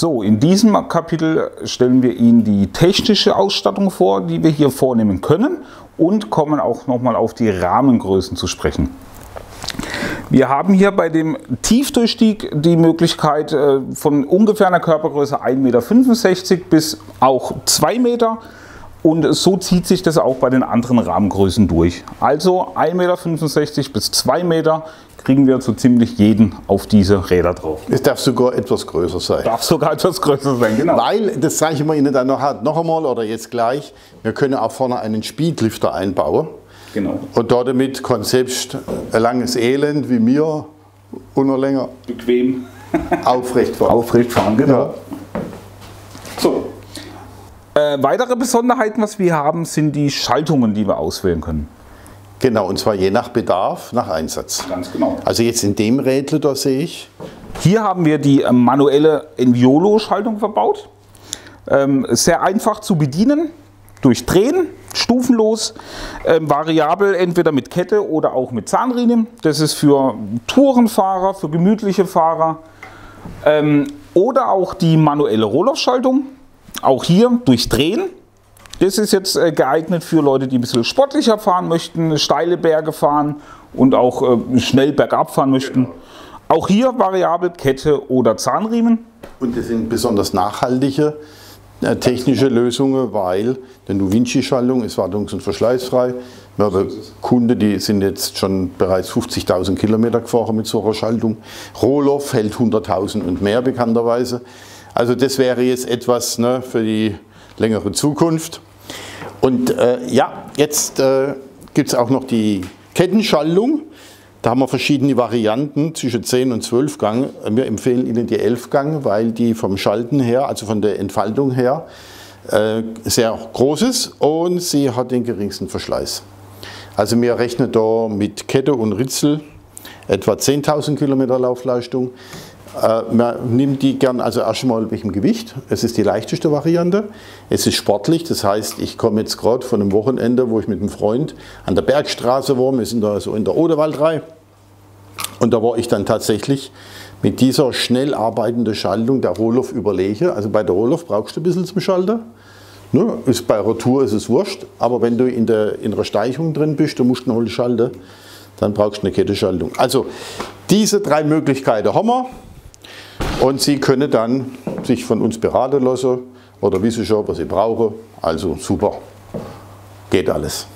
So, in diesem Kapitel stellen wir Ihnen die technische Ausstattung vor, die wir hier vornehmen können und kommen auch nochmal auf die Rahmengrößen zu sprechen. Wir haben hier bei dem Tiefdurchstieg die Möglichkeit äh, von ungefähr einer Körpergröße 1,65 Meter bis auch 2 Meter. Und so zieht sich das auch bei den anderen Rahmengrößen durch. Also 1,65 Meter bis 2 Meter kriegen wir so ziemlich jeden auf diese Räder drauf. Es darf sogar etwas größer sein. Darf sogar etwas größer sein, genau. Weil, das zeige ich mir Ihnen dann noch, noch einmal oder jetzt gleich, wir können auch vorne einen Speedlifter einbauen. Genau. Und damit kann selbst ein langes Elend wie mir und noch länger Bequem aufrecht fahren. aufrecht fahren, genau. Ja. Äh, weitere Besonderheiten, was wir haben, sind die Schaltungen, die wir auswählen können. Genau, und zwar je nach Bedarf, nach Einsatz. Ganz genau. Also jetzt in dem Rädle, da sehe ich, Hier haben wir die äh, manuelle Enviolo-Schaltung verbaut. Ähm, sehr einfach zu bedienen, durch Drehen, stufenlos, ähm, variabel entweder mit Kette oder auch mit Zahnriemen. Das ist für Tourenfahrer, für gemütliche Fahrer. Ähm, oder auch die manuelle Rohlaufschaltung, auch hier durch Drehen. Das ist jetzt äh, geeignet für Leute, die ein bisschen sportlicher fahren möchten, steile Berge fahren und auch äh, schnell bergab fahren möchten. Auch hier variabel Kette oder Zahnriemen. und das sind besonders nachhaltige äh, technische Lösungen, weil denn du Vinci-Schaltung ist wartungs- und verschleißfrei. Wir haben Kunden, die sind jetzt schon bereits 50.000 Kilometer gefahren mit so einer Schaltung. Rohloff hält 100.000 und mehr bekannterweise. Also das wäre jetzt etwas ne, für die längere Zukunft. Und äh, ja, jetzt äh, gibt es auch noch die Kettenschaltung. Da haben wir verschiedene Varianten zwischen 10 und 12 Gang. Wir empfehlen Ihnen die 11 Gang, weil die vom Schalten her, also von der Entfaltung her, äh, sehr groß ist und sie hat den geringsten Verschleiß. Also wir rechnen da mit Kette und Ritzel etwa 10.000 Kilometer Laufleistung. Äh, man nimmt die gern, also erstmal welchem Gewicht. Es ist die leichteste Variante. Es ist sportlich, das heißt, ich komme jetzt gerade von einem Wochenende, wo ich mit einem Freund an der Bergstraße war. Wir sind da so in der Odewaldrei. Und da war ich dann tatsächlich mit dieser schnell arbeitenden Schaltung der Rohloff überlege. Also bei der Rohloff brauchst du ein bisschen zum Schalter. Ne? Ist bei einer ist es wurscht, aber wenn du in der in Steichung drin bist, dann musst du noch schalten, dann brauchst du eine Kettenschaltung. Also diese drei Möglichkeiten haben wir und Sie können dann sich von uns beraten lassen oder wissen schon, was Sie brauchen. Also super, geht alles.